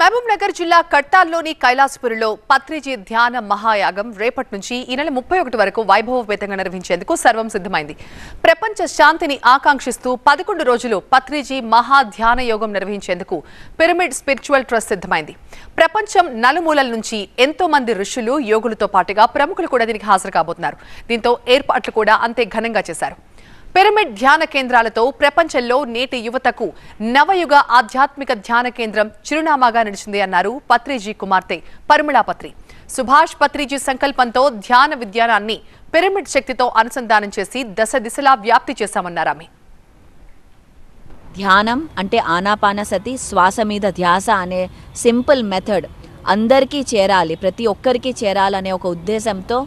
మహబూబ్ నగర్ జిల్లా కట్టాల్లోని కైలాసపురిలో పత్రిజీ ధ్యాన మహాయాగం రేపటి నుంచి ఈ నెల ముప్పై ఒకటి వరకు వైభవపేతంగా నిర్వహించేందుకు సర్వం సిద్ధమైంది. ప్రపంచ శాంతిని ఆకాంక్షిస్తూ పదకొండు రోజులు పత్రిజీ మహా ధ్యాన యోగం నిర్వహించేందుకు పిరమిడ్ స్పిరిచువల్ ట్రస్ట్ సిద్ధమైంది. ప్రపంచం నలుమూలల నుంచి ఎంతో మంది ఋషులు యోగులతో పాటుగా ప్రముఖులు కూడా దీనికి హాజరు కాబోతున్నారు. దీంతో ఏర్పాట్లు కూడా అంతే ఘనంగా చేశారు. పిరమిడ్ ధ్యాన కేంద్రాలతో ప్రపంచంలో నేటి యువతకు నవయుగ ఆధ్యాత్మిక ధ్యాన కేంద్రం చిరునామాగా నిలిచింది అన్నారు పత్రిజీ కుమార్తె పరిమళా పత్రి. సుభాష్ పత్రిజీ సంకల్పంతో ధ్యాన విజ్ఞానాన్ని పిరమిడ్ శక్తితో అనుసంధానం చేసి దశ దిశలా వ్యాప్తి చేశామన్నారు ఆమె. ధ్యానం అంటే ఆనాపానసతి శ్వాస మీద ధ్యాస అనే సింపుల్ మెథడ్. అందరికీ చేరాలి ప్రతి ఒక్కరికి చేరాలనే ఒక ఉద్దేశంతో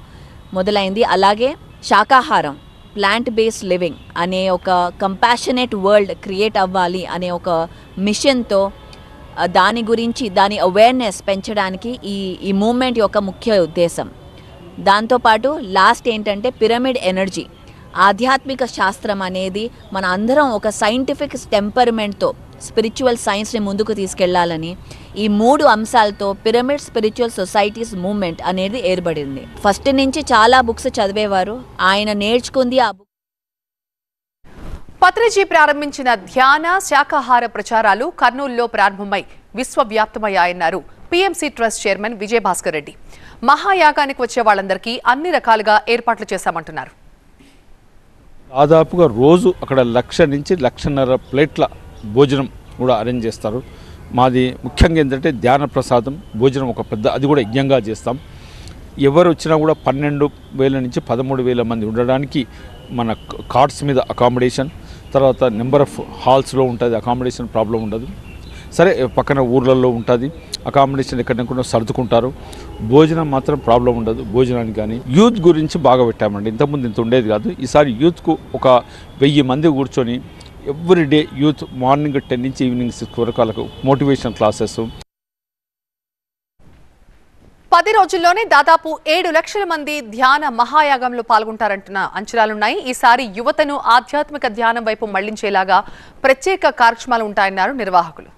మొదలైంది. అలాగే శాకాహారం ప్లాంట్ బేస్డ్ లివింగ్ అనే ఒక కంపాషనేట్ వరల్డ్ క్రియేట్ అవ్వాలి అనే ఒక మిషన్తో దాని గురించి దాని అవేర్నెస్ పెంచడానికి ఈ ఈ మూమెంట్ యొక్క ముఖ్య ఉద్దేశం. దాంతోపాటు లాస్ట్ ఏంటంటే పిరమిడ్ ఎనర్జీ ఆధ్యాత్మిక శాస్త్రం అనేది మన అందరం ఒక సైంటిఫిక్ టెంపర్మెంట్తో స్పిరిచువల్ సైన్స్ని ముందుకు తీసుకెళ్ళాలని ఈ మూడు అంశాలతో పిరమిడ్ స్పిరిచువల్ సొసైటీస్ మూమెంట్ అనేది ఏర్పడింది. ఫస్ట్ నుంచి చాలా బుక్స్ చదివేవారు. ఆయన నేర్చుకుంది ఆ బుక్ పత్రిజీ ప్రారంభించిన ధ్యాన శాకాహార ప్రచారాలు కర్నూలులో ప్రారంభమై విశ్వవ్యాప్తమయ్యాయన్నారు PMC trust chairman Vijayabhaskar Reddy. మహాయాగానికి వచ్చే వాళ్ళందరికీ అన్ని రకాలుగా ఏర్పాట్లు చేశామంటున్నారు. దాదాపుగా రోజు అక్కడ లక్ష నుంచి లక్షన్నర ప్లేట్ల భోజనం కూడా అరేంజ్ చేస్తారు. మాది ముఖ్యంగా ఏంటంటే ధ్యాన ప్రసాదం భోజనం ఒక పెద్ద అది కూడా యజ్ఞంగా చేస్తాం. ఎవరు వచ్చినా కూడా పన్నెండు వేల నుంచి పదమూడు వేల మంది ఉండడానికి మన కార్డ్స్ మీద అకామిడేషన్ తర్వాత నెంబర్ ఆఫ్ హాల్స్లో ఉంటుంది అకామిడేషన్ ప్రాబ్లం ఉండదు. సరే పక్కన ఊర్లలో ఉంటుంది అకామిడేషన్ ఎక్కడెక్కడ సర్దుకుంటారు. భోజనం మాత్రం ప్రాబ్లం ఉండదు భోజనానికి కానీ. యూత్ గురించి బాగా పెట్టామండి ఇంతకుముందు ఇంత ఉండేది కాదు. ఈసారి యూత్కు ఒక వెయ్యి మంది కూర్చొని every day youth morning ten నుంచి ఈవినింగ్ సిక్స్ వరకు వాళ్ళకు మోటివేషన్ క్లాసెస్. పది రోజుల్లోనే దాదాపు ఏడు లక్షల మంది ధ్యాన మహాయాగంలో పాల్గొంటారంటున్న అంచనాలున్నాయి. ఈసారి యువతను ఆధ్యాత్మిక ధ్యానం వైపు మళ్ళించేలాగా ప్రత్యేక కార్యక్రమాలు ఉంటాయన్నారు నిర్వాహకులు.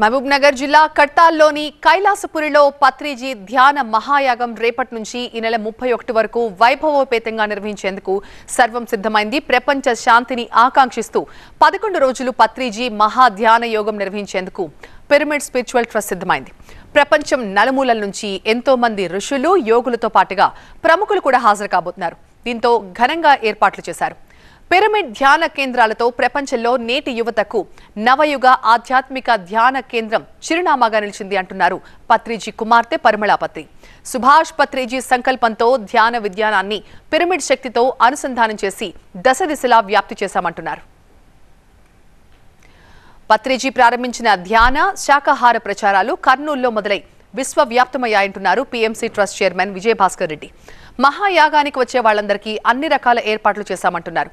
మహబూబ్ నగర్ జిల్లా కట్టాల్లోని కైలాసపురిలో పత్రిజీ ధ్యాన మహాయాగం రేపటి నుంచి ఈ నెల ముప్పై ఒకటి వరకు వైభవోపేతంగా నిర్వహించేందుకు సర్వం సిద్ధమైంది. ప్రపంచ శాంతిని ఆకాంక్షిస్తూ పదకొండు రోజులు పత్రిజీ మహాధ్యాన యోగం నిర్వహించేందుకు పిరమిడ్ స్పిరిచువల్ ట్రస్ట్ సిద్ధమైంది. ప్రపంచం నలుమూలల నుంచి ఎంతో మంది ఋషులు యోగులతో పాటుగా ప్రముఖులు కూడా హాజరు కాబోతున్నారు. దీంతో ఘనంగా ఏర్పాట్లు చేశారు. పిరమిడ్ ధ్యాన కేంద్రాలతో ప్రపంచంలో నేటి యువతకు నవయుగ ఆధ్యాత్మిక ధ్యాన కేంద్రం చిరునామాగా నిలిచింది అంటున్నారు పత్రిజీ కుమార్తె పరిమళాపత్రి సుభాష్ పత్రిజీ సంకల్పంతో ధ్యాన విజ్ఞానాన్ని పిరమిడ్ శక్తితో అనుసంధానం చేసి దశ దిశలా వ్యాప్తి చేశామంటున్నారు. పత్రిజీ ప్రారంభించిన ధ్యాన శాకాహార ప్రచారాలు కర్నూలులో మొదలై విశ్వవ్యాప్తమయ్యాయంటున్నారు PMC trust chairman Vijayabhaskar Reddy. మహాయాగానికి వచ్చే వాళ్ళందరికీ అన్ని రకాల ఏర్పాట్లు చేశామంటున్నారు.